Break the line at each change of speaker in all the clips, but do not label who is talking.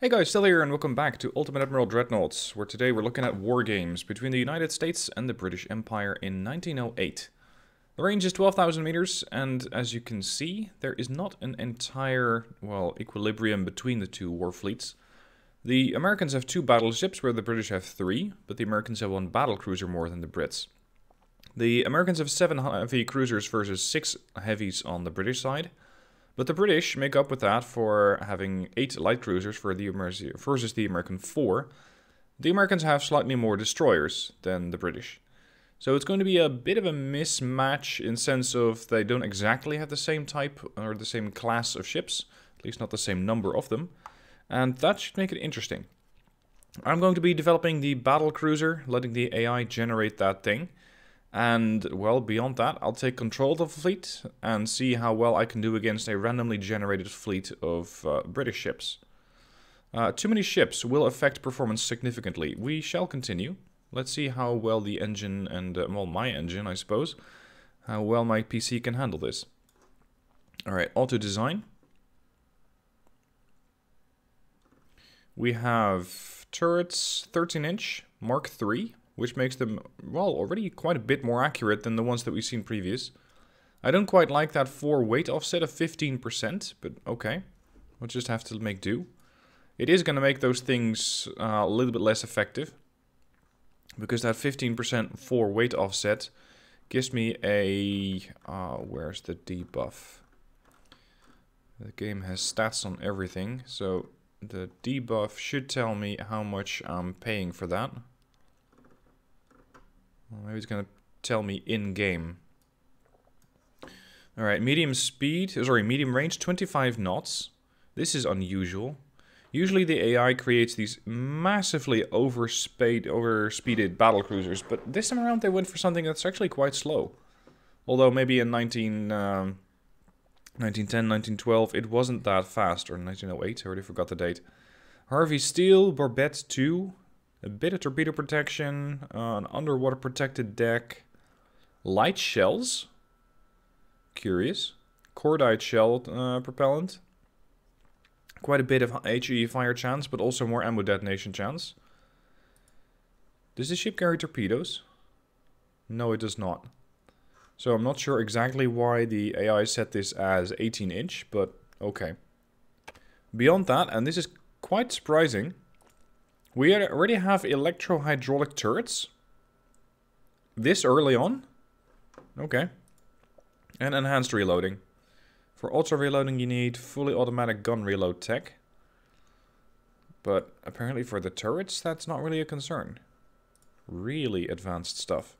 Hey guys, Stealth here and welcome back to Ultimate Admiral Dreadnoughts, where today we're looking at war games between the United States and the British Empire in 1908. The range is 12,000 meters, and as you can see, there is not an entire, well, equilibrium between the two war fleets. The Americans have two battleships, where the British have three, but the Americans have one battle cruiser more than the Brits. The Americans have seven heavy cruisers versus six heavies on the British side. But the British make up with that for having eight light cruisers for the versus the American four. The Americans have slightly more destroyers than the British. So it's going to be a bit of a mismatch in sense of they don't exactly have the same type or the same class of ships, at least not the same number of them. And that should make it interesting. I'm going to be developing the battle cruiser, letting the AI generate that thing. And, well, beyond that, I'll take control of the fleet and see how well I can do against a randomly generated fleet of uh, British ships. Uh, too many ships will affect performance significantly. We shall continue. Let's see how well the engine and, uh, well, my engine, I suppose, how well my PC can handle this. Alright, auto design. We have turrets 13 inch, Mark III which makes them, well, already quite a bit more accurate than the ones that we've seen previous. I don't quite like that 4 weight offset of 15%, but okay. We'll just have to make do. It is going to make those things uh, a little bit less effective. Because that 15% 4 weight offset gives me a... Uh, where's the debuff? The game has stats on everything, so the debuff should tell me how much I'm paying for that. Well, maybe it's going to tell me in-game. Alright, medium speed, sorry, medium range, 25 knots. This is unusual. Usually the AI creates these massively overspeed, overspeeded battle cruisers, but this time around they went for something that's actually quite slow. Although maybe in 19, um, 1910, 1912 it wasn't that fast, or 1908, I already forgot the date. Harvey Steel, Barbette 2, a bit of torpedo protection, uh, an underwater protected deck, light shells, curious, cordite shell uh, propellant, quite a bit of HE fire chance, but also more ammo detonation chance. Does the ship carry torpedoes? No, it does not. So I'm not sure exactly why the AI set this as 18 inch, but okay. Beyond that, and this is quite surprising, we already have electro-hydraulic turrets. This early on? Okay. And enhanced reloading. For auto reloading you need fully automatic gun reload tech. But apparently for the turrets that's not really a concern. Really advanced stuff.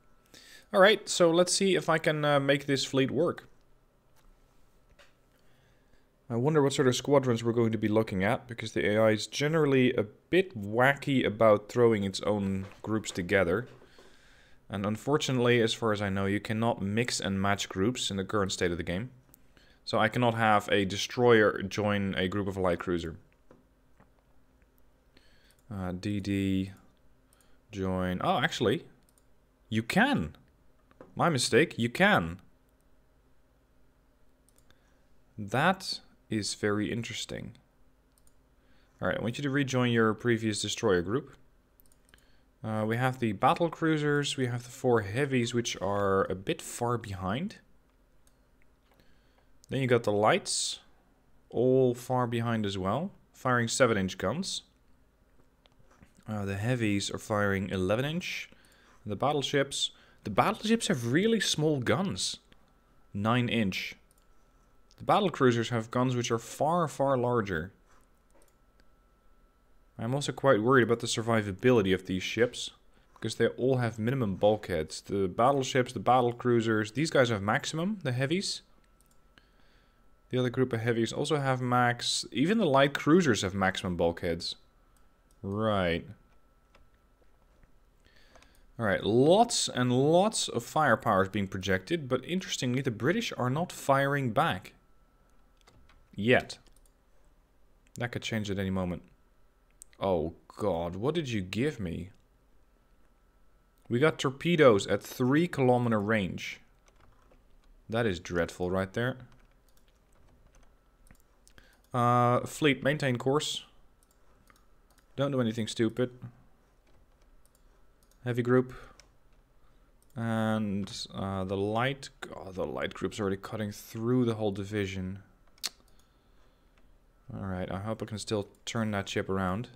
Alright, so let's see if I can uh, make this fleet work. I wonder what sort of squadrons we're going to be looking at, because the AI is generally a bit wacky about throwing its own groups together. And unfortunately, as far as I know, you cannot mix and match groups in the current state of the game. So I cannot have a destroyer join a group of light cruiser. Uh, DD join... Oh, actually, you can. My mistake, you can. That is very interesting. Alright, I want you to rejoin your previous destroyer group. Uh, we have the battle cruisers, we have the four heavies which are a bit far behind. Then you got the lights, all far behind as well, firing 7 inch guns. Uh, the heavies are firing 11 inch. The battleships, the battleships have really small guns, 9 inch. The battle cruisers have guns which are far, far larger. I'm also quite worried about the survivability of these ships. Because they all have minimum bulkheads. The battleships, the battle cruisers, these guys have maximum, the heavies. The other group of heavies also have max. Even the light cruisers have maximum bulkheads. Right. Alright, lots and lots of firepower is being projected, but interestingly the British are not firing back. Yet. That could change at any moment. Oh god, what did you give me? We got torpedoes at 3 kilometer range. That is dreadful right there. Uh, fleet, maintain course. Don't do anything stupid. Heavy group. And uh, the light... Oh, the light group's already cutting through the whole division. Alright, I hope I can still turn that ship around.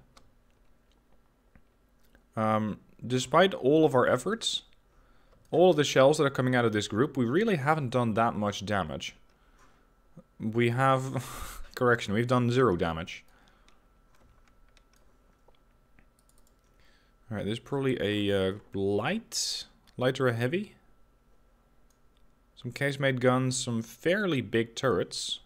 Um, despite all of our efforts, all of the shells that are coming out of this group, we really haven't done that much damage. We have... correction, we've done zero damage. Alright, there's probably a uh, light, light or a heavy. Some casemate guns, some fairly big turrets.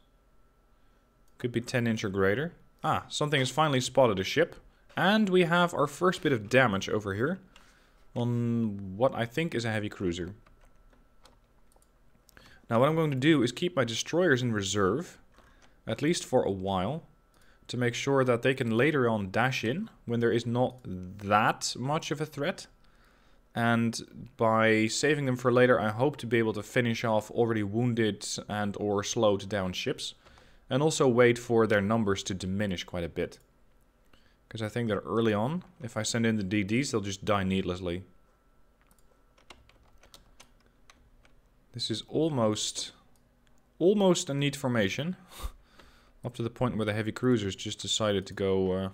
Could be 10 inch or greater. Ah, something has finally spotted a ship. And we have our first bit of damage over here. On what I think is a heavy cruiser. Now what I'm going to do is keep my destroyers in reserve. At least for a while to make sure that they can later on dash in when there is not that much of a threat. And by saving them for later, I hope to be able to finish off already wounded and or slowed down ships. And also wait for their numbers to diminish quite a bit. Because I think that early on, if I send in the DDs, they'll just die needlessly. This is almost, almost a neat formation. Up to the point where the heavy cruisers just decided to go uh,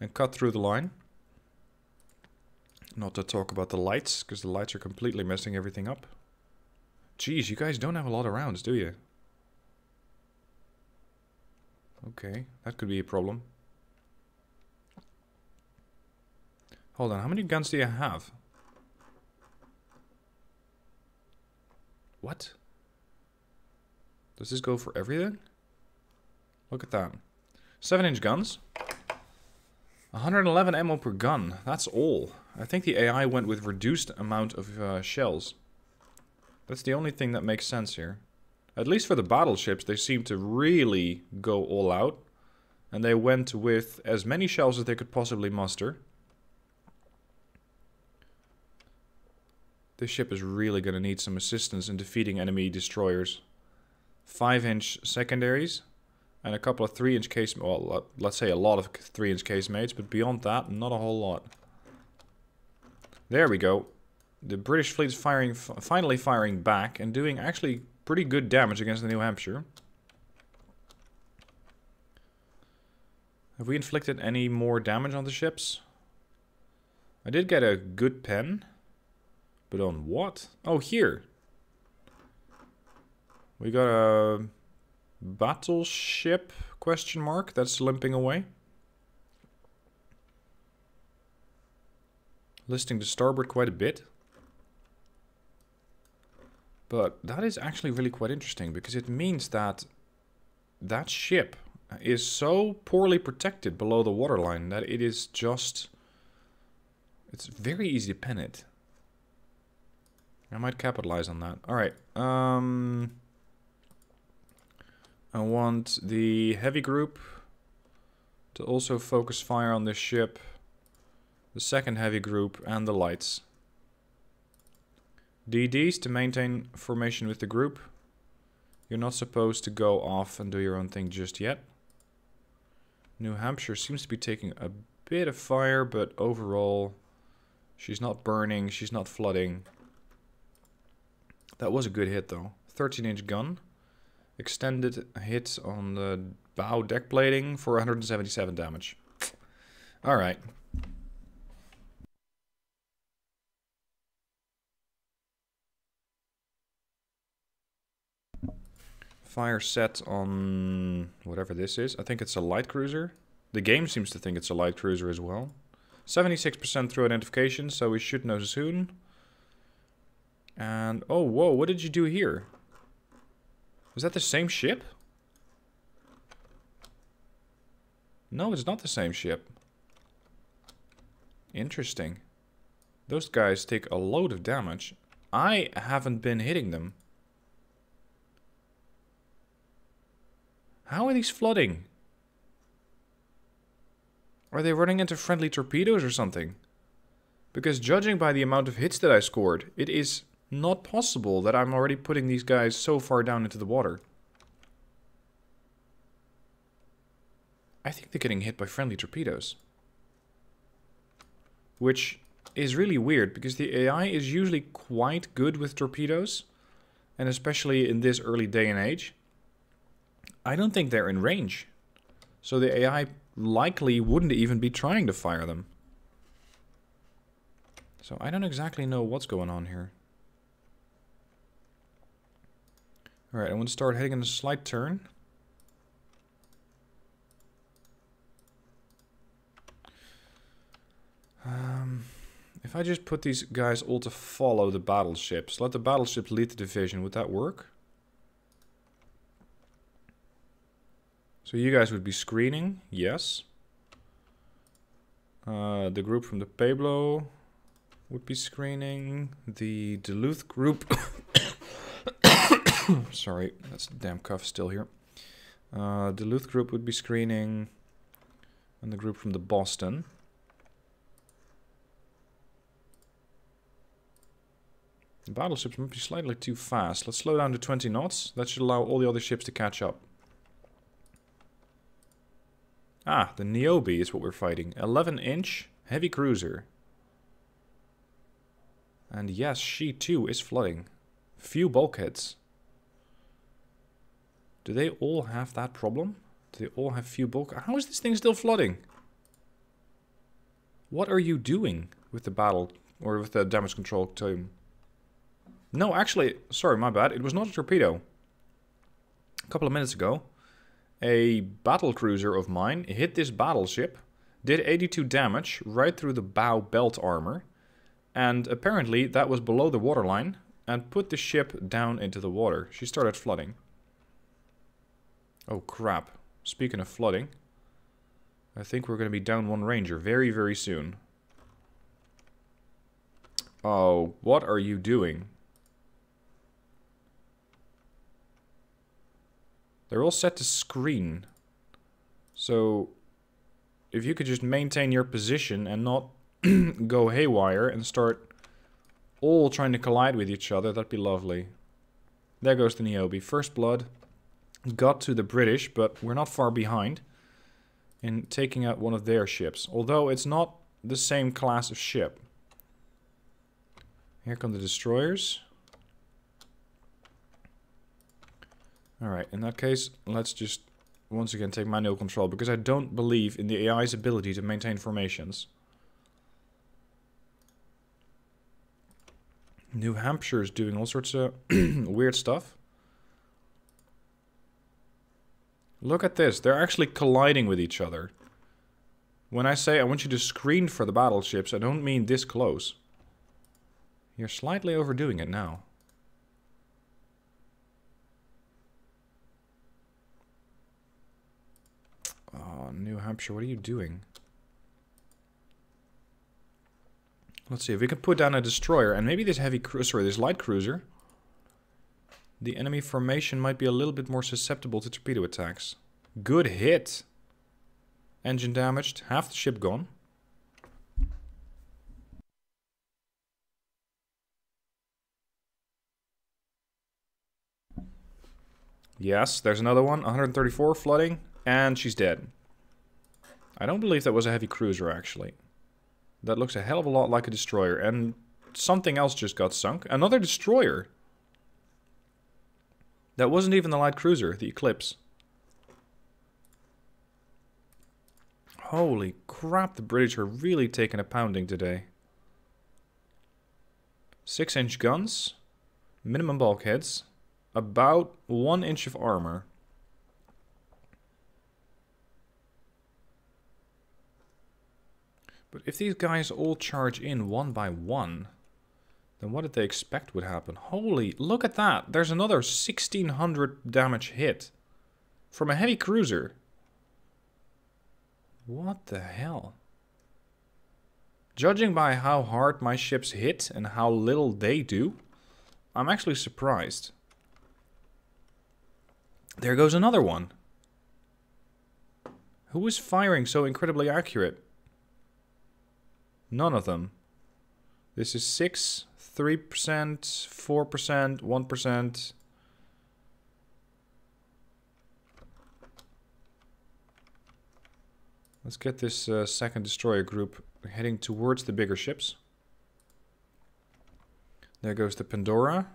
and cut through the line. Not to talk about the lights, because the lights are completely messing everything up. Geez, you guys don't have a lot of rounds, do you? Okay, that could be a problem. Hold on, how many guns do you have? What? Does this go for everything? Look at that. 7 inch guns. 111 ammo per gun. That's all. I think the AI went with reduced amount of uh, shells. That's the only thing that makes sense here. At least for the battleships, they seem to really go all out. And they went with as many shells as they could possibly muster. This ship is really going to need some assistance in defeating enemy destroyers. 5 inch secondaries and a couple of 3 inch case, well, let's say a lot of 3 inch casemates, but beyond that, not a whole lot. There we go. The British fleet is firing, finally firing back and doing actually pretty good damage against the New Hampshire. Have we inflicted any more damage on the ships? I did get a good pen. But on what? Oh, here. We got a battleship question mark that's limping away. Listing to starboard quite a bit. But that is actually really quite interesting because it means that that ship is so poorly protected below the waterline that it is just... It's very easy to pen it. I might capitalize on that. Alright. Um... I want the heavy group to also focus fire on this ship, the second heavy group, and the lights. DDs to maintain formation with the group. You're not supposed to go off and do your own thing just yet. New Hampshire seems to be taking a bit of fire, but overall, she's not burning, she's not flooding. That was a good hit though. 13 inch gun. Extended hit on the bow deck plating for 177 damage. Alright. Fire set on whatever this is. I think it's a light cruiser. The game seems to think it's a light cruiser as well. 76% through identification, so we should know soon. And, oh, whoa, what did you do here? Is that the same ship? No, it's not the same ship. Interesting. Those guys take a load of damage. I haven't been hitting them. How are these flooding? Are they running into friendly torpedoes or something? Because judging by the amount of hits that I scored, it is not possible that I'm already putting these guys so far down into the water. I think they're getting hit by friendly torpedoes. which is really weird because the AI is usually quite good with torpedoes, and especially in this early day and age. I don't think they're in range. So the AI likely wouldn't even be trying to fire them. So I don't exactly know what's going on here. Alright, I want to start heading in a slight turn. Um, if I just put these guys all to follow the battleships, let the battleships lead the division, would that work? So you guys would be screening, yes. Uh, the group from the Pueblo would be screening. The Duluth group. Sorry, that's a damn cough still here. Uh, Duluth group would be screening. And the group from the Boston. The battleships might be slightly too fast. Let's slow down to 20 knots. That should allow all the other ships to catch up. Ah, the Niobe is what we're fighting. 11 inch heavy cruiser. And yes, she too is flooding. Few bulkheads. Do they all have that problem? Do they all have few bulk? How is this thing still flooding? What are you doing with the battle or with the damage control team? No, actually, sorry, my bad. It was not a torpedo. A couple of minutes ago, a battle cruiser of mine hit this battleship, did 82 damage right through the bow belt armor, and apparently that was below the waterline and put the ship down into the water. She started flooding. Oh crap. Speaking of flooding, I think we're going to be down one ranger very, very soon. Oh, what are you doing? They're all set to screen. So if you could just maintain your position and not go haywire and start all trying to collide with each other, that'd be lovely. There goes the Niobe. First blood. Got to the British, but we're not far behind in taking out one of their ships. Although it's not the same class of ship. Here come the destroyers. Alright, in that case, let's just once again take manual control, because I don't believe in the AI's ability to maintain formations. New Hampshire is doing all sorts of weird stuff. Look at this, they're actually colliding with each other. When I say I want you to screen for the battleships, I don't mean this close. You're slightly overdoing it now. Oh, New Hampshire, what are you doing? Let's see if we can put down a destroyer and maybe this heavy cruiser, this light cruiser. The enemy formation might be a little bit more susceptible to torpedo attacks. Good hit. Engine damaged, half the ship gone. Yes, there's another one, 134 flooding. And she's dead. I don't believe that was a heavy cruiser, actually. That looks a hell of a lot like a destroyer. And something else just got sunk. Another destroyer. That wasn't even the light cruiser, the Eclipse. Holy crap, the British are really taking a pounding today. 6 inch guns, minimum bulkheads, about 1 inch of armor. But if these guys all charge in one by one, then what did they expect would happen? Holy, look at that. There's another 1600 damage hit from a heavy cruiser. What the hell? Judging by how hard my ships hit and how little they do, I'm actually surprised. There goes another one. Who is firing so incredibly accurate? None of them. This is 6, 3%, 4%, 1%. Let's get this uh, second destroyer group heading towards the bigger ships. There goes the Pandora.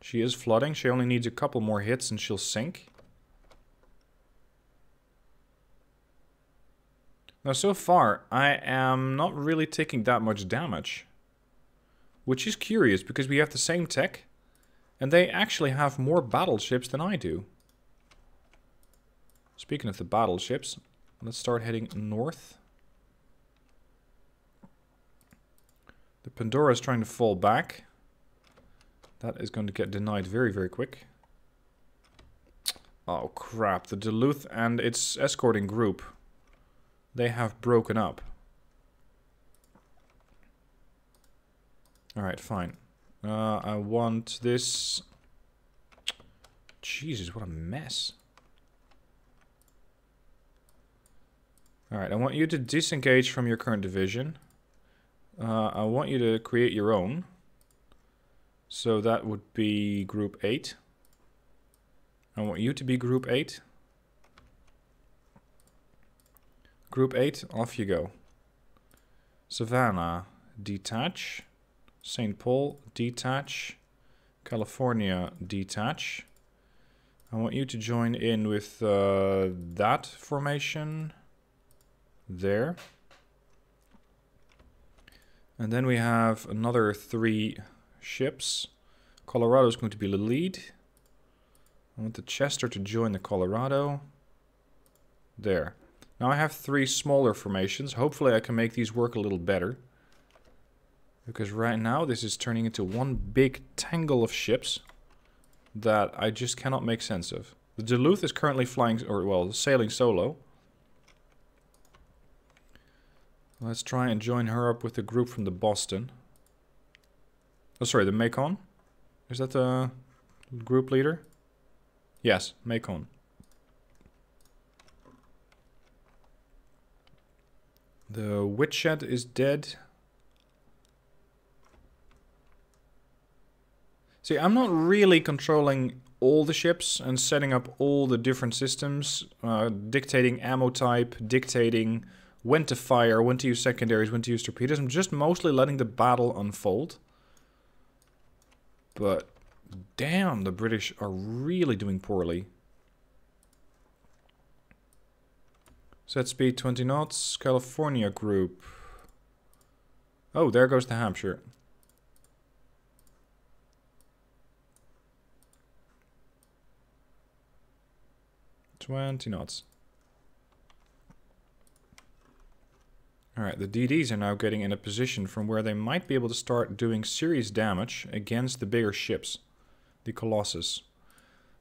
She is flooding. She only needs a couple more hits and she'll sink. Now, so far, I am not really taking that much damage. Which is curious, because we have the same tech. And they actually have more battleships than I do. Speaking of the battleships, let's start heading north. The Pandora is trying to fall back. That is going to get denied very, very quick. Oh crap, the Duluth and its escorting group, they have broken up. Alright, fine. Uh, I want this... Jesus, what a mess. Alright, I want you to disengage from your current division. Uh, I want you to create your own. So that would be group 8. I want you to be group 8. Group 8, off you go. Savannah, detach. St. Paul, detach. California, detach. I want you to join in with uh, that formation there. And then we have another three ships. Colorado is going to be the lead. I want the Chester to join the Colorado. There. Now I have three smaller formations. Hopefully I can make these work a little better. Because right now this is turning into one big tangle of ships that I just cannot make sense of. The Duluth is currently flying, or well, sailing solo. Let's try and join her up with the group from the Boston. Oh, sorry, the Macon? Is that the group leader? Yes, Macon. The Witchhead is dead. See, I'm not really controlling all the ships and setting up all the different systems, uh, dictating ammo type, dictating when to fire, when to use secondaries, when to use torpedoes. I'm just mostly letting the battle unfold. But damn, the British are really doing poorly. Set speed 20 knots, California group. Oh, there goes the Hampshire. Twenty knots. Alright, the DDs are now getting in a position from where they might be able to start doing serious damage against the bigger ships, the Colossus.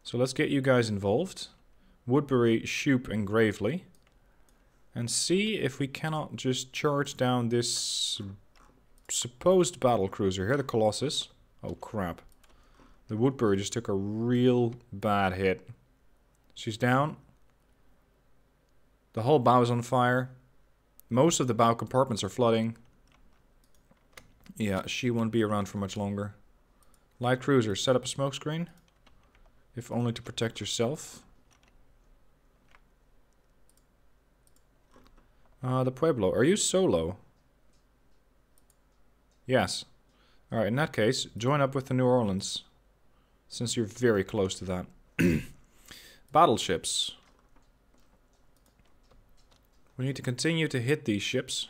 So let's get you guys involved. Woodbury, Shoup and Gravely. And see if we cannot just charge down this supposed battle cruiser here, the Colossus. Oh crap. The Woodbury just took a real bad hit. She's down. The whole bow is on fire. Most of the bow compartments are flooding. Yeah, she won't be around for much longer. Light cruiser, set up a smokescreen. If only to protect yourself. Uh, the Pueblo, are you solo? Yes. Alright, in that case, join up with the New Orleans. Since you're very close to that. Battleships. We need to continue to hit these ships.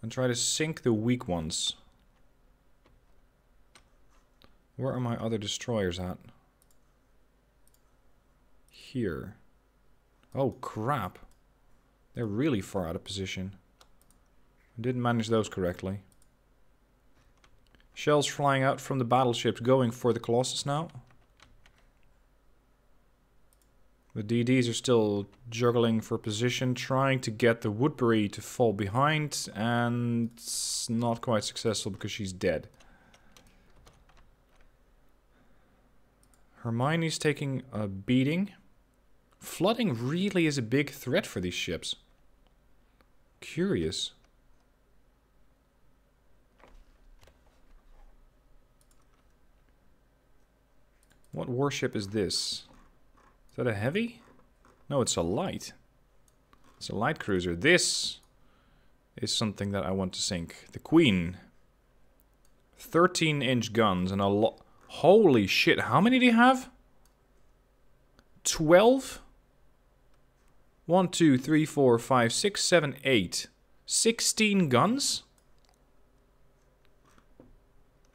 And try to sink the weak ones. Where are my other destroyers at? Here. Oh crap. They're really far out of position. I didn't manage those correctly. Shells flying out from the battleships going for the Colossus now. The DDs are still juggling for position, trying to get the Woodbury to fall behind, and it's not quite successful because she's dead. Hermione's taking a beating. Flooding really is a big threat for these ships. Curious. What warship is this? Is that a heavy? No, it's a light. It's a light cruiser. This is something that I want to sink. The Queen. 13 inch guns and a lot. Holy shit, how many do you have? 12? 1, 2, 3, 4, 5, 6, 7, 8. 16 guns?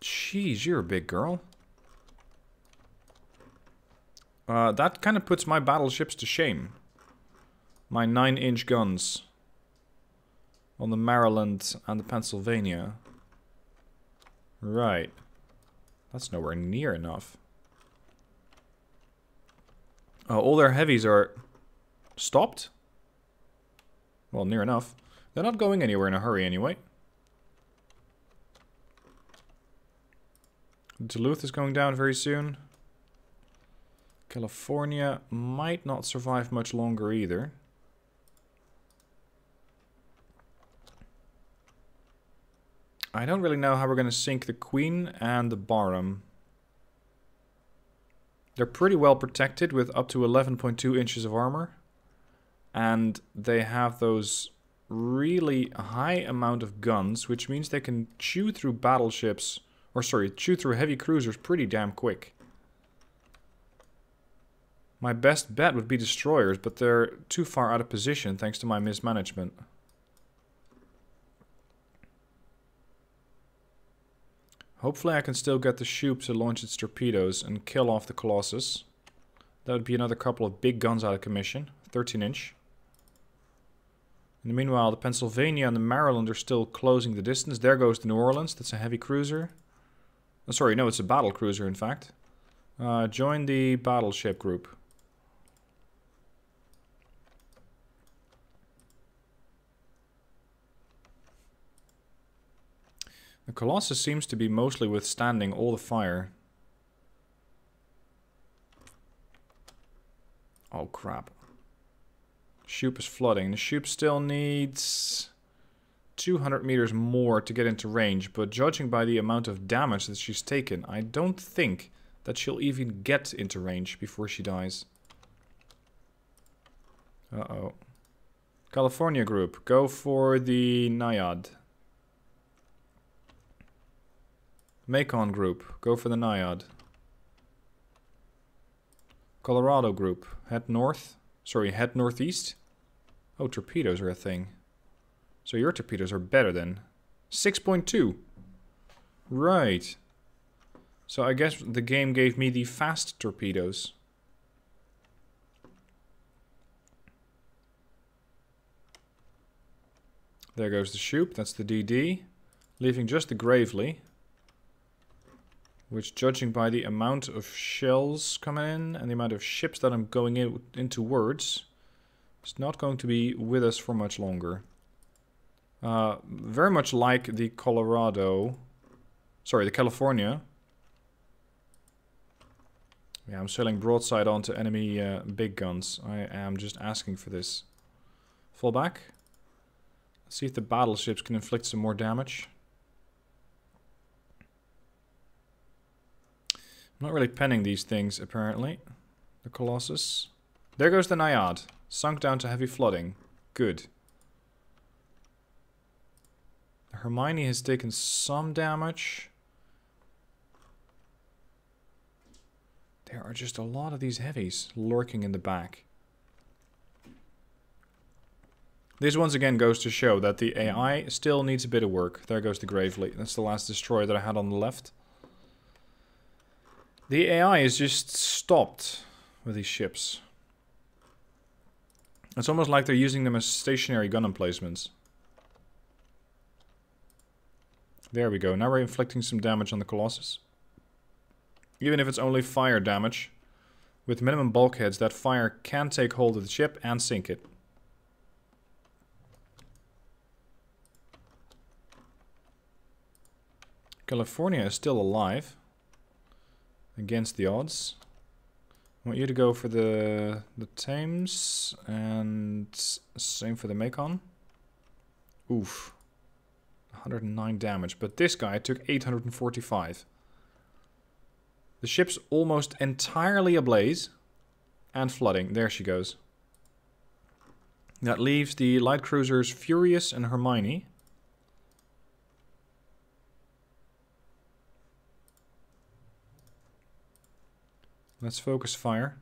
Jeez, you're a big girl. Uh, that kind of puts my battleships to shame. My 9-inch guns. On the Maryland and the Pennsylvania. Right. That's nowhere near enough. Oh, all their heavies are stopped? Well, near enough. They're not going anywhere in a hurry anyway. Duluth is going down very soon. California might not survive much longer either. I don't really know how we're going to sink the Queen and the Barham. They're pretty well protected with up to 11.2 inches of armor. And they have those really high amount of guns, which means they can chew through battleships, or sorry, chew through heavy cruisers pretty damn quick. My best bet would be destroyers, but they're too far out of position thanks to my mismanagement. Hopefully I can still get the Shoup to launch its torpedoes and kill off the Colossus. That would be another couple of big guns out of commission. 13 inch. In the meanwhile, the Pennsylvania and the Maryland are still closing the distance. There goes the New Orleans. That's a heavy cruiser. Oh, sorry, no, it's a battle cruiser, in fact. Uh, join the battleship group. The Colossus seems to be mostly withstanding all the fire. Oh crap. Shoup is flooding. The Shoup still needs 200 meters more to get into range, but judging by the amount of damage that she's taken, I don't think that she'll even get into range before she dies. Uh-oh. California group, go for the Naiad. Macon group, go for the Naiad. Colorado group, head north. Sorry, head northeast. Oh, torpedoes are a thing. So your torpedoes are better then. 6.2. Right. So I guess the game gave me the fast torpedoes. There goes the Shoup, that's the DD. Leaving just the Gravely. Which, judging by the amount of shells coming in and the amount of ships that I'm going in, into words, is not going to be with us for much longer. Uh, very much like the Colorado, sorry, the California. Yeah, I'm sailing broadside onto enemy uh, big guns. I am just asking for this. Fall back. See if the battleships can inflict some more damage. I'm not really penning these things, apparently. The Colossus. There goes the Naiad. Sunk down to heavy flooding. Good. Hermione has taken some damage. There are just a lot of these heavies lurking in the back. This once again goes to show that the AI still needs a bit of work. There goes the Gravely. That's the last destroyer that I had on the left. The AI is just stopped with these ships. It's almost like they're using them as stationary gun emplacements. There we go. Now we're inflicting some damage on the Colossus. Even if it's only fire damage, with minimum bulkheads, that fire can take hold of the ship and sink it. California is still alive against the odds. Want you to go for the the Thames and same for the Macon. Oof. 109 damage, but this guy took 845. The ship's almost entirely ablaze and flooding. There she goes. That leaves the light cruisers Furious and Hermione. Let's focus fire.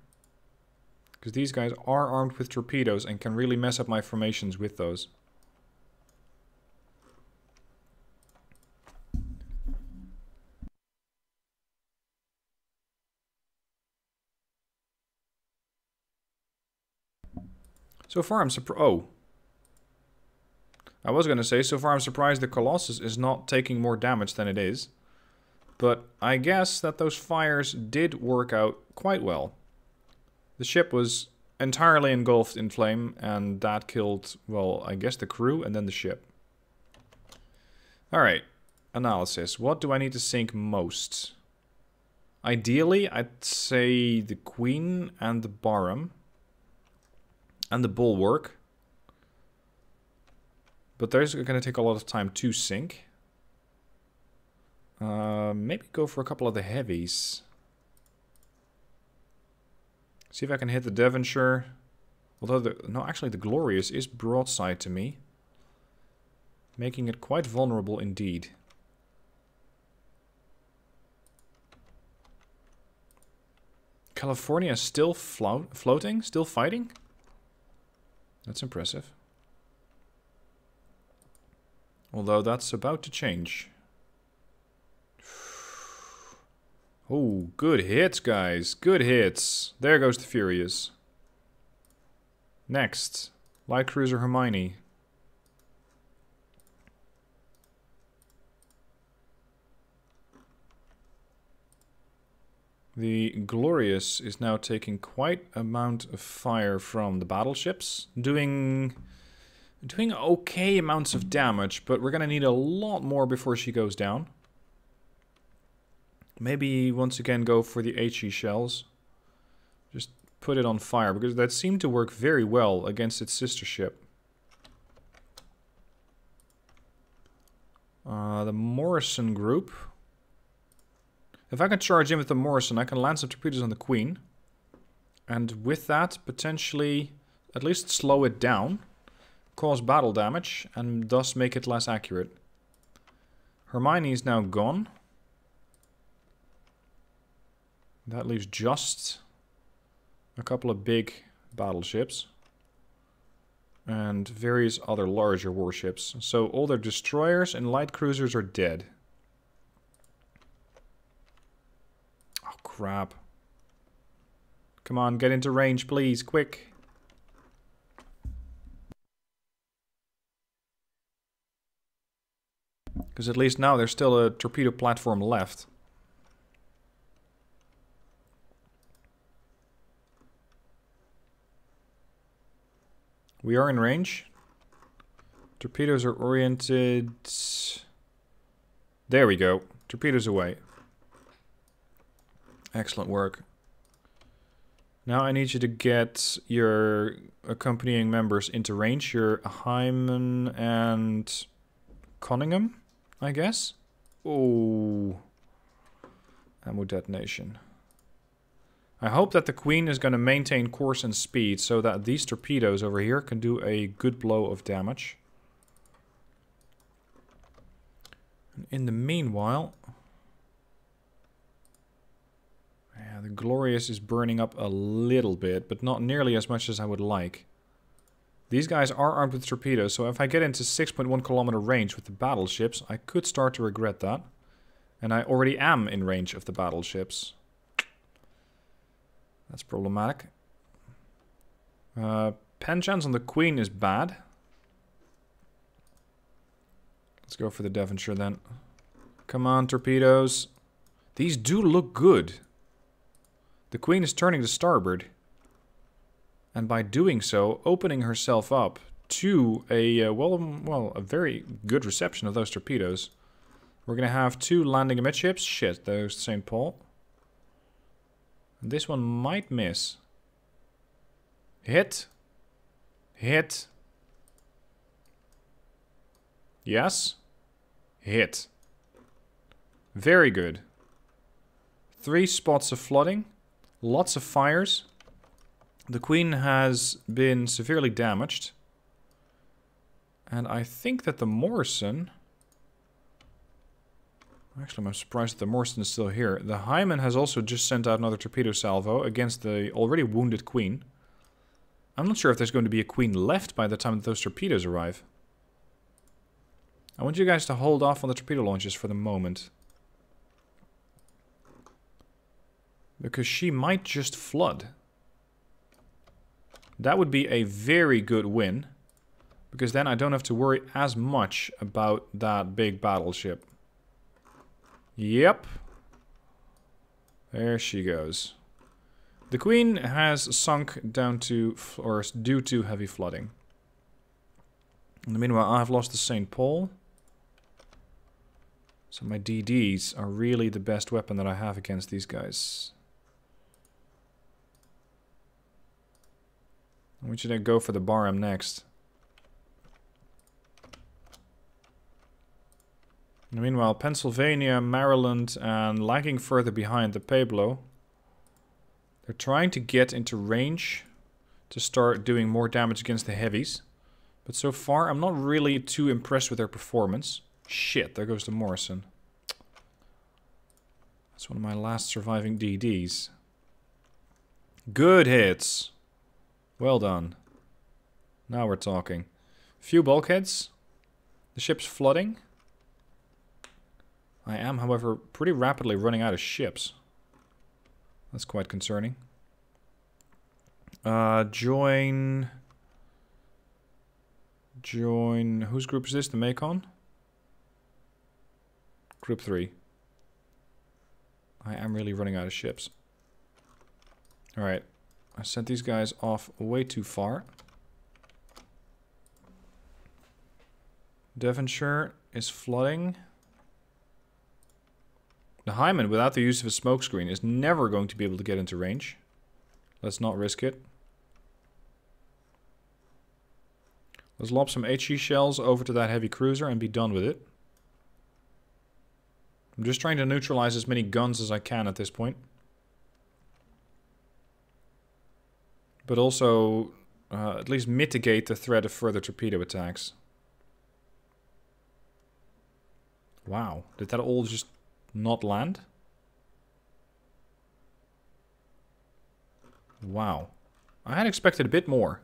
Because these guys are armed with torpedoes and can really mess up my formations with those. So far I'm surprised... Oh. I was going to say, so far I'm surprised the Colossus is not taking more damage than it is. But I guess that those fires did work out quite well. The ship was entirely engulfed in flame, and that killed, well, I guess the crew and then the ship. Alright, analysis. What do I need to sink most? Ideally, I'd say the Queen and the Barham. And the Bulwark. But those are going to take a lot of time to sink. Uh, maybe go for a couple of the heavies. See if I can hit the Devonshire. Although, the, no, actually the Glorious is broadside to me. Making it quite vulnerable indeed. California is still float, floating? Still fighting? That's impressive. Although that's about to change. Oh, good hits, guys. Good hits. There goes the Furious. Next, Light Cruiser Hermione. The Glorious is now taking quite amount of fire from the battleships, doing doing okay amounts of damage, but we're gonna need a lot more before she goes down. Maybe once again go for the HE shells. Just put it on fire, because that seemed to work very well against its sister ship. Uh, the Morrison group. If I can charge in with the Morrison, I can land some torpedoes on the Queen. And with that, potentially at least slow it down. Cause battle damage, and thus make it less accurate. Hermione is now gone. That leaves just a couple of big battleships and various other larger warships. So all their destroyers and light cruisers are dead. Oh, crap. Come on, get into range, please, quick. Because at least now there's still a torpedo platform left. We are in range. Torpedoes are oriented... There we go. Torpedoes away. Excellent work. Now I need you to get your accompanying members into range. Your Hyman and Conyngham, I guess? Oh. Ammo detonation. I hope that the Queen is going to maintain course and speed so that these torpedoes over here can do a good blow of damage. And in the meanwhile... Yeah, the Glorious is burning up a little bit, but not nearly as much as I would like. These guys are armed with torpedoes, so if I get into 6.1 kilometer range with the battleships, I could start to regret that. And I already am in range of the battleships. That's problematic. Uh, pen chance on the queen is bad. Let's go for the Devonshire then. Come on, torpedoes. These do look good. The queen is turning to starboard. And by doing so, opening herself up to a, uh, well, well, a very good reception of those torpedoes. We're going to have two landing amidships. Shit, those St. Paul. This one might miss. Hit. Hit. Yes. Hit. Very good. Three spots of flooding. Lots of fires. The queen has been severely damaged. And I think that the Morrison... Actually, I'm surprised that the is still here. The Hyman has also just sent out another torpedo salvo against the already wounded Queen. I'm not sure if there's going to be a Queen left by the time that those torpedoes arrive. I want you guys to hold off on the torpedo launches for the moment. Because she might just flood. That would be a very good win. Because then I don't have to worry as much about that big battleship. Yep. There she goes. The queen has sunk down to, or due to heavy flooding. In the meanwhile, I've lost the St. Paul. So my DDs are really the best weapon that I have against these guys. Want you to go for the Barham next. Meanwhile, Pennsylvania, Maryland, and lagging further behind the Pueblo. They're trying to get into range to start doing more damage against the heavies. But so far, I'm not really too impressed with their performance. Shit, there goes the Morrison. That's one of my last surviving DDs. Good hits. Well done. Now we're talking. Few bulkheads. The ship's flooding. I am, however, pretty rapidly running out of ships. That's quite concerning. Uh, join... Join... Whose group is this? The Macon? Group 3. I am really running out of ships. Alright. I sent these guys off way too far. Devonshire is flooding. The Hyman, without the use of a smokescreen, is never going to be able to get into range. Let's not risk it. Let's lob some HE shells over to that heavy cruiser and be done with it. I'm just trying to neutralize as many guns as I can at this point. But also, uh, at least mitigate the threat of further torpedo attacks. Wow, did that all just not land? Wow. I had expected a bit more.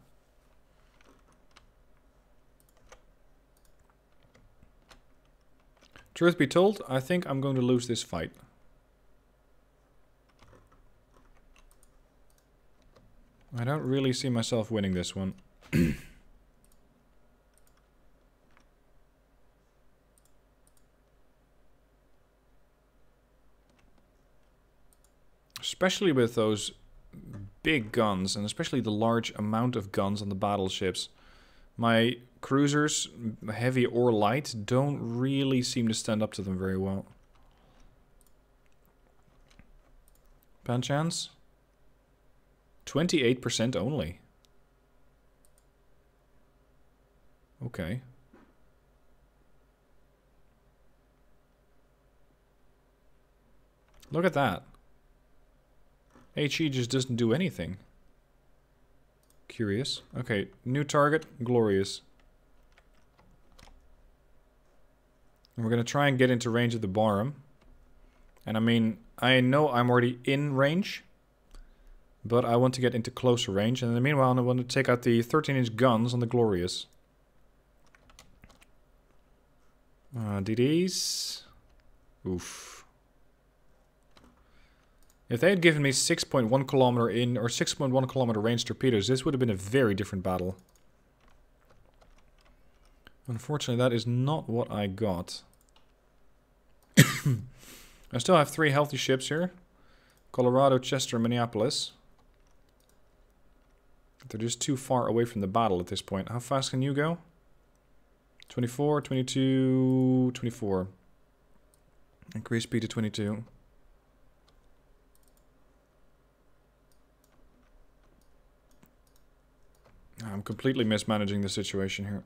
Truth be told, I think I'm going to lose this fight. I don't really see myself winning this one. especially with those big guns, and especially the large amount of guns on the battleships. My cruisers, heavy or light, don't really seem to stand up to them very well. Panchans? 28% only. Okay. Look at that. HE just doesn't do anything. Curious. Okay, new target, Glorious. And we're going to try and get into range of the Barham. And I mean, I know I'm already in range. But I want to get into closer range. And in the meanwhile, I want to take out the 13-inch guns on the Glorious. Uh, DDs. Oof. If they had given me 6.1 kilometer in or 6.1 kilometer range torpedoes, this would have been a very different battle. Unfortunately, that is not what I got. I still have three healthy ships here. Colorado, Chester, Minneapolis. They're just too far away from the battle at this point. How fast can you go? 24, 22, 24. Increase speed to 22. I'm completely mismanaging the situation here.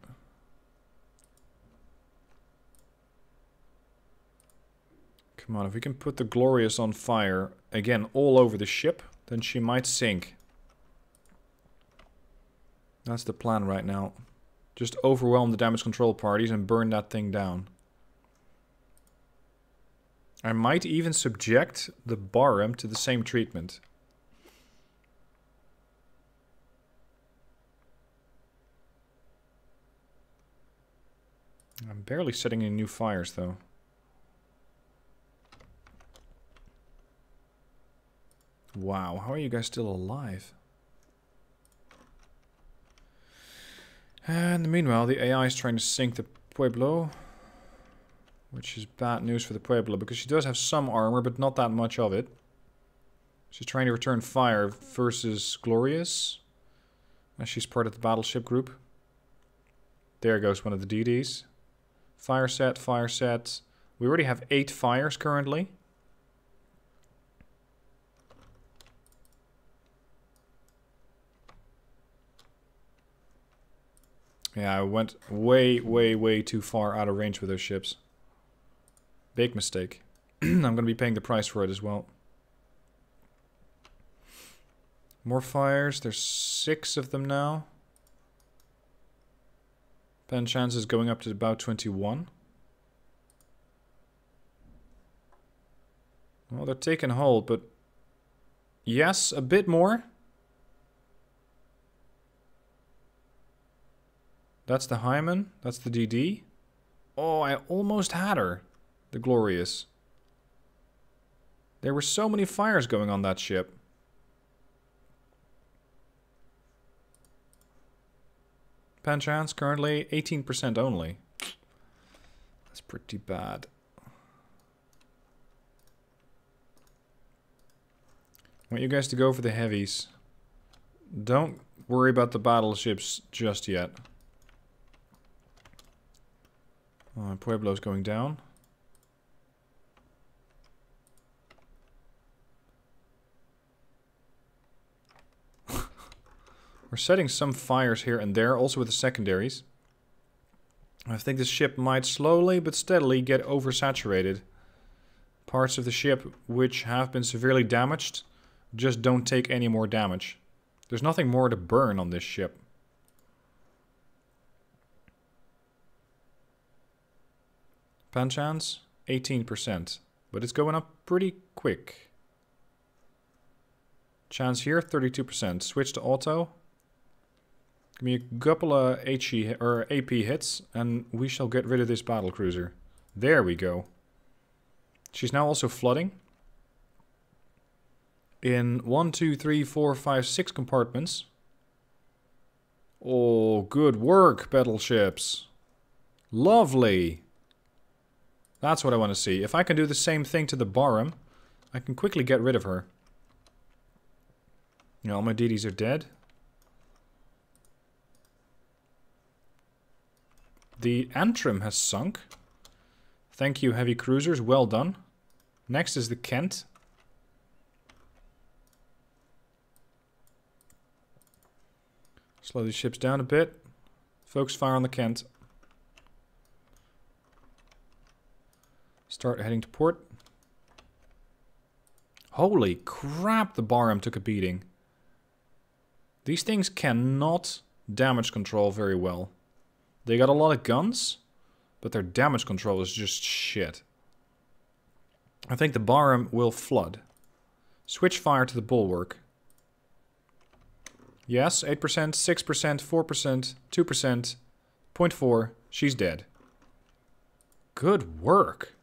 Come on, if we can put the Glorious on fire, again, all over the ship, then she might sink. That's the plan right now. Just overwhelm the damage control parties and burn that thing down. I might even subject the Barham to the same treatment. I'm barely setting any new fires, though. Wow, how are you guys still alive? And meanwhile, the AI is trying to sink the Pueblo. Which is bad news for the Pueblo, because she does have some armor, but not that much of it. She's trying to return fire versus Glorious. As she's part of the battleship group. There goes one of the DDs. Fire set, fire set. We already have eight fires currently. Yeah, I went way, way, way too far out of range with those ships. Big mistake. I'm going to be paying the price for it as well. More fires. There's six of them now. Pen chance is going up to about 21. Well, they're taking hold, but... Yes, a bit more. That's the Hyman. That's the DD. Oh, I almost had her. The Glorious. There were so many fires going on that ship. Chance currently 18% only. That's pretty bad. I want you guys to go for the heavies. Don't worry about the battleships just yet. Uh, Pueblo's going down. We're setting some fires here and there, also with the secondaries. I think this ship might slowly but steadily get oversaturated. Parts of the ship which have been severely damaged just don't take any more damage. There's nothing more to burn on this ship. Pan chance, 18%. But it's going up pretty quick. Chance here, 32%. Switch to auto. Give me a couple of HE or AP hits, and we shall get rid of this battle cruiser. There we go. She's now also flooding. In one, two, three, four, five, six compartments. Oh, good work, battleships. Lovely. That's what I want to see. If I can do the same thing to the Barham, I can quickly get rid of her. You know, all my DDs are dead. The Antrim has sunk. Thank you, heavy cruisers. Well done. Next is the Kent. Slow these ships down a bit. Focus fire on the Kent. Start heading to port. Holy crap, the Barham took a beating. These things cannot damage control very well. They got a lot of guns, but their damage control is just shit. I think the Barham will flood. Switch fire to the Bulwark. Yes, 8%, 6%, 4%, 2%, 0.4. She's dead. Good work.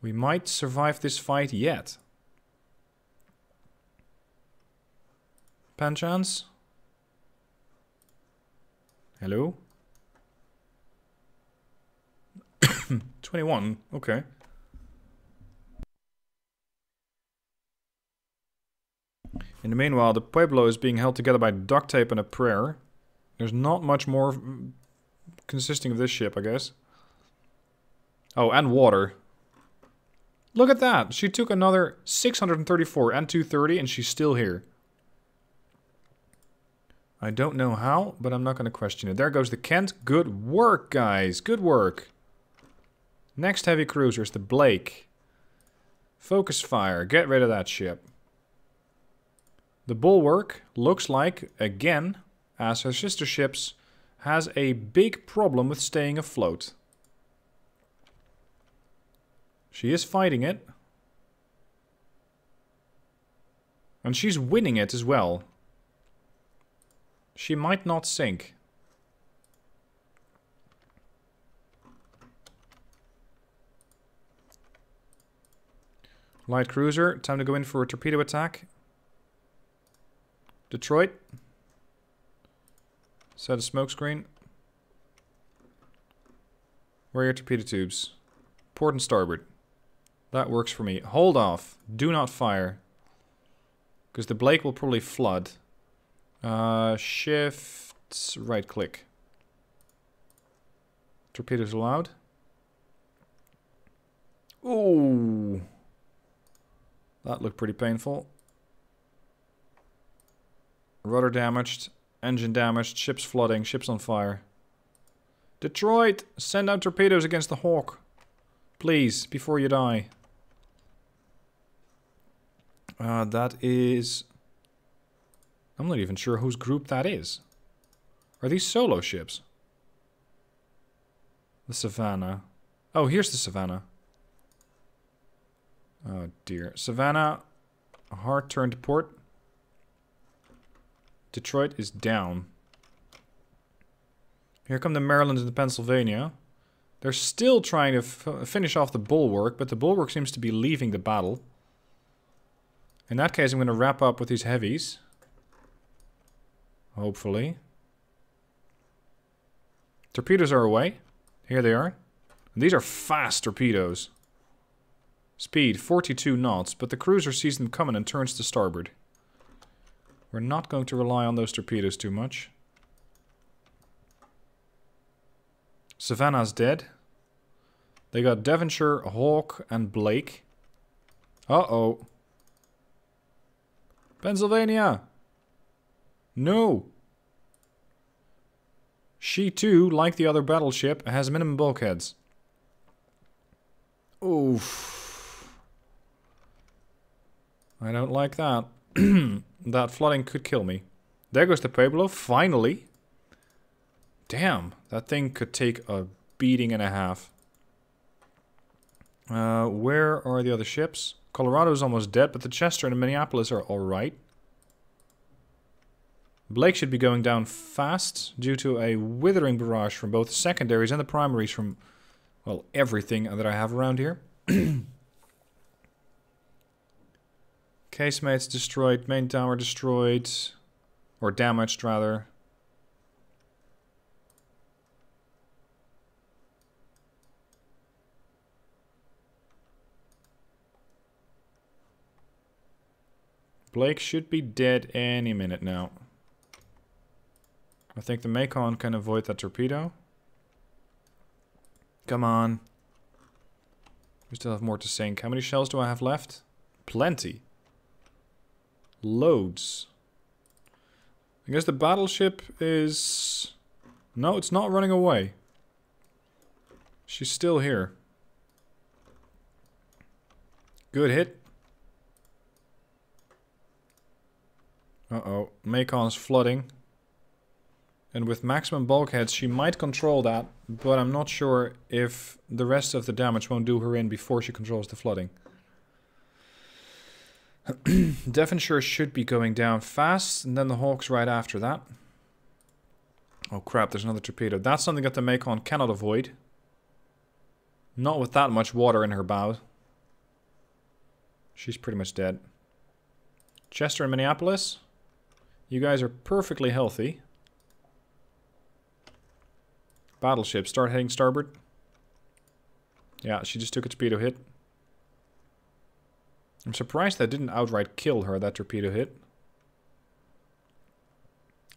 We might survive this fight yet. Panchance? Hello? 21, okay. In the meanwhile, the Pueblo is being held together by duct tape and a prayer. There's not much more mm, consisting of this ship, I guess. Oh, and water. Look at that. She took another 634 and 230 and she's still here. I don't know how, but I'm not going to question it. There goes the Kent. Good work, guys. Good work. Next heavy cruiser is the Blake. Focus fire. Get rid of that ship. The Bulwark looks like, again, as her sister ships, has a big problem with staying afloat. She is fighting it. And she's winning it as well. She might not sink. Light cruiser, time to go in for a torpedo attack. Detroit. Set a smoke screen. Where are your torpedo tubes? Port and starboard. That works for me. Hold off. Do not fire. Because the Blake will probably flood. Uh, shift, right click. Torpedoes allowed. Ooh. That looked pretty painful. Rudder damaged, engine damaged, ships flooding, ships on fire. Detroit, send out torpedoes against the Hawk. Please, before you die. Uh, that is... I'm not even sure whose group that is. Are these solo ships? The Savannah. Oh, here's the Savannah. Oh dear. Savannah, hard turn to port. Detroit is down. Here come the Maryland and the Pennsylvania. They're still trying to finish off the bulwark, but the bulwark seems to be leaving the battle. In that case, I'm going to wrap up with these heavies. Hopefully. Torpedoes are away. Here they are. These are fast torpedoes. Speed 42 knots, but the cruiser sees them coming and turns to starboard. We're not going to rely on those torpedoes too much. Savannah's dead. They got Devonshire, Hawk, and Blake. Uh-oh. Pennsylvania! No! She too, like the other battleship, has minimum bulkheads. Oof. I don't like that. that flooding could kill me. There goes the Pueblo, finally. Damn, that thing could take a beating and a half. Uh, where are the other ships? Colorado's almost dead, but the Chester and the Minneapolis are alright. Blake should be going down fast due to a withering barrage from both the secondaries and the primaries from, well, everything that I have around here. Casemates destroyed, main tower destroyed, or damaged rather. Blake should be dead any minute now. I think the Macon can avoid that torpedo. Come on. We still have more to sink. How many shells do I have left? Plenty. Loads. I guess the battleship is... No, it's not running away. She's still here. Good hit. Uh-oh. Macon's flooding. And with maximum bulkheads, she might control that, but I'm not sure if the rest of the damage won't do her in before she controls the flooding. Devonshire should be going down fast, and then the Hawks right after that. Oh crap, there's another torpedo. That's something that the Macon cannot avoid. Not with that much water in her bow. She's pretty much dead. Chester and Minneapolis. You guys are perfectly healthy. Battleship, start heading starboard. Yeah, she just took a torpedo hit. I'm surprised that didn't outright kill her, that torpedo hit.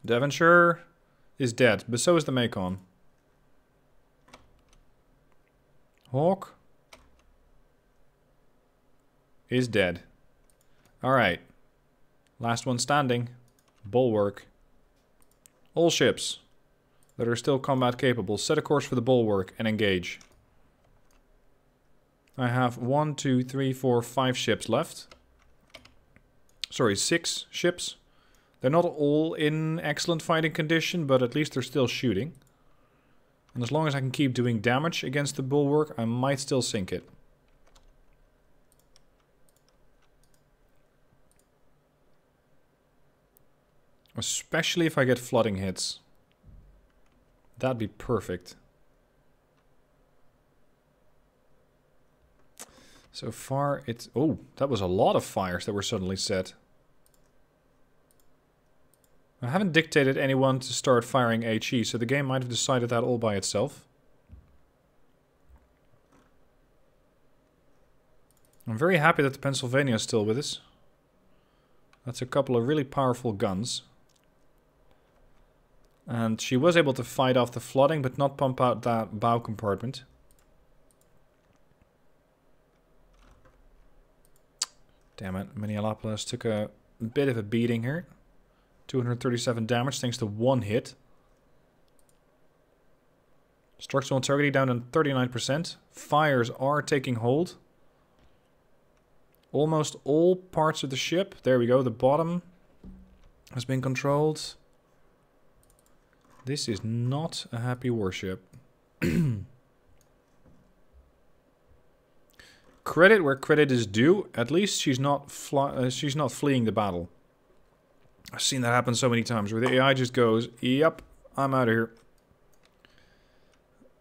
Devonshire is dead, but so is the Macon. Hawk is dead. Alright. Last one standing. Bulwark. All ships that are still combat capable. Set a course for the bulwark and engage. I have one, two, three, four, five ships left. Sorry, six ships. They're not all in excellent fighting condition, but at least they're still shooting. And as long as I can keep doing damage against the bulwark, I might still sink it. Especially if I get flooding hits. That'd be perfect. So far, it's... Oh, that was a lot of fires that were suddenly set. I haven't dictated anyone to start firing HE, so the game might have decided that all by itself. I'm very happy that the Pennsylvania is still with us. That's a couple of really powerful guns. And she was able to fight off the flooding, but not pump out that bow compartment. Damn it, Minneapolis took a bit of a beating here. 237 damage thanks to one hit. Structural integrity down to 39%. Fires are taking hold. Almost all parts of the ship. There we go, the bottom has been controlled. This is not a happy warship. credit where credit is due. At least she's not uh, she's not fleeing the battle. I've seen that happen so many times where the AI just goes, "Yep, I'm out of here."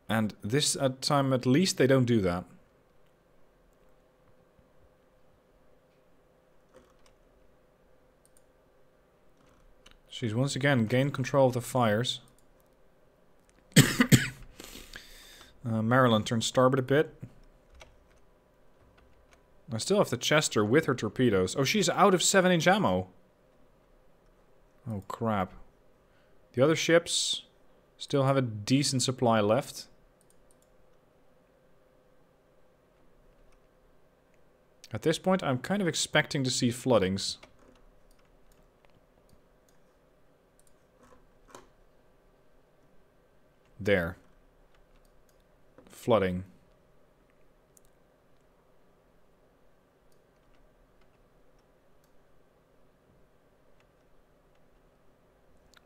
And this at time, at least they don't do that. She's once again gained control of the fires. Uh, Maryland turns starboard a bit. I still have the Chester with her torpedoes. Oh, she's out of 7-inch ammo. Oh, crap. The other ships still have a decent supply left. At this point, I'm kind of expecting to see floodings. There. Flooding.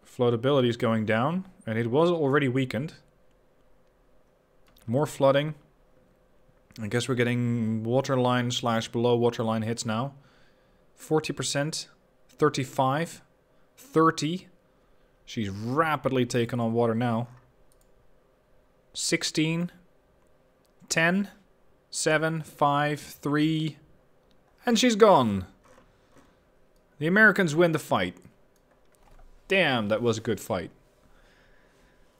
Floatability is going down, and it was already weakened. More flooding. I guess we're getting waterline slash below waterline hits now. 40%, 35, 30. She's rapidly taking on water now. 16, 10, 7, 5, 3, and she's gone. The Americans win the fight. Damn, that was a good fight.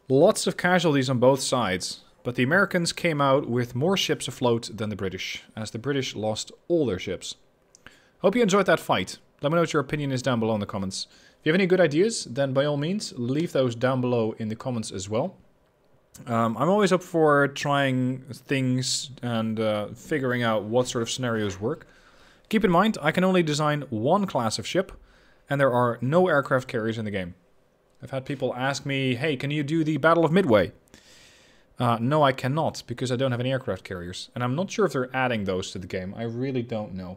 Lots of casualties on both sides, but the Americans came out with more ships afloat than the British, as the British lost all their ships. Hope you enjoyed that fight. Let me know what your opinion is down below in the comments. If you have any good ideas, then by all means, leave those down below in the comments as well. Um, I'm always up for trying things and uh, figuring out what sort of scenarios work. Keep in mind, I can only design one class of ship, and there are no aircraft carriers in the game. I've had people ask me, hey, can you do the Battle of Midway? Uh, no, I cannot, because I don't have any aircraft carriers. And I'm not sure if they're adding those to the game. I really don't know.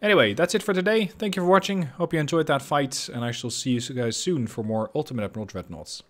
Anyway, that's it for today. Thank you for watching. Hope you enjoyed that fight, and I shall see you guys soon for more Ultimate Admiral Dreadnoughts.